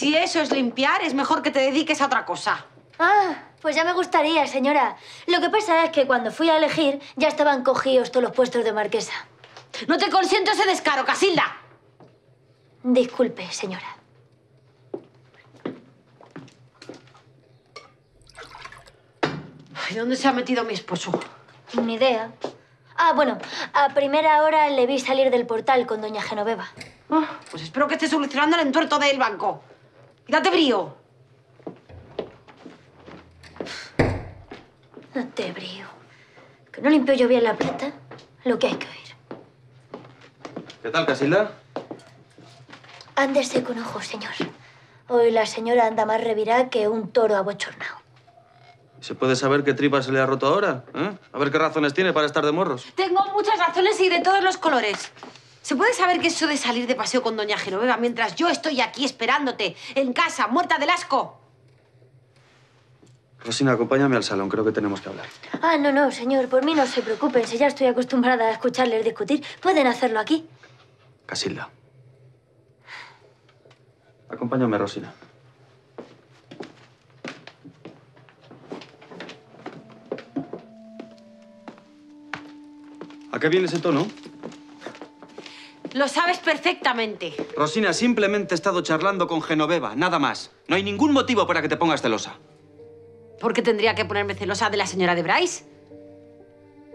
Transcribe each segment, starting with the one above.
eso es limpiar, es mejor que te dediques a otra cosa. Ah, pues ya me gustaría, señora. Lo que pasa es que cuando fui a elegir ya estaban cogidos todos los puestos de marquesa. No te consiento ese descaro, Casilda. Disculpe, señora. ¿Y dónde se ha metido mi esposo? Ni idea. Ah, bueno, a primera hora le vi salir del portal con doña Genoveva. Ah, pues espero que esté solucionando el entuerto del banco. Date brío. Date brío. Que no limpio yo bien la plata, lo que hay que oír. ¿Qué tal, Casilda? Ándese con ojos, señor. Hoy la señora anda más revirada que un toro abochornado. ¿Se puede saber qué tripa se le ha roto ahora? ¿Eh? A ver qué razones tiene para estar de morros. Tengo muchas razones y de todos los colores. ¿Se puede saber qué es eso de salir de paseo con doña Genoveva mientras yo estoy aquí esperándote, en casa, muerta del asco? Rosina, acompáñame al salón. Creo que tenemos que hablar. Ah, no, no, señor. Por mí no se preocupen. Si ya estoy acostumbrada a escucharles discutir, pueden hacerlo aquí. Casilda. Acompáñame, Rosina. ¿A qué viene ese tono? Lo sabes perfectamente. Rosina, simplemente he estado charlando con Genoveva, nada más. No hay ningún motivo para que te pongas celosa. ¿Por qué tendría que ponerme celosa de la señora de Bryce?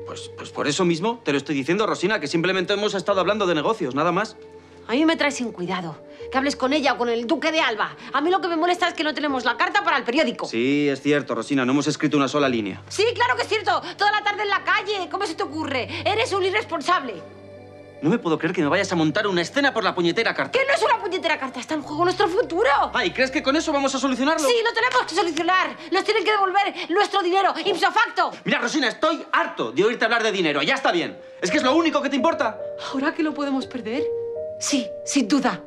Pues, pues por eso mismo te lo estoy diciendo, Rosina, que simplemente hemos estado hablando de negocios, nada más. A mí me trae sin cuidado. Que hables con ella o con el duque de Alba. A mí lo que me molesta es que no tenemos la carta para el periódico. Sí, es cierto, Rosina, no hemos escrito una sola línea. Sí, claro que es cierto. Toda la tarde en la calle. ¿Cómo se te ocurre? Eres un irresponsable. No me puedo creer que me vayas a montar una escena por la puñetera carta. ¿Qué no es una puñetera carta? Está en juego nuestro futuro. Ay, ¿crees que con eso vamos a solucionarlo? Sí, lo tenemos que solucionar. Nos tienen que devolver nuestro dinero, ipso facto. Mira, Rosina, estoy harto de oírte hablar de dinero. Ya está bien. ¿Es que es lo único que te importa? ¿Ahora que lo podemos perder? Sí, sin duda.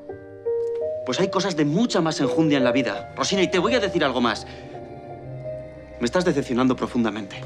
Pues hay cosas de mucha más enjundia en la vida. Rosina, y te voy a decir algo más. Me estás decepcionando profundamente.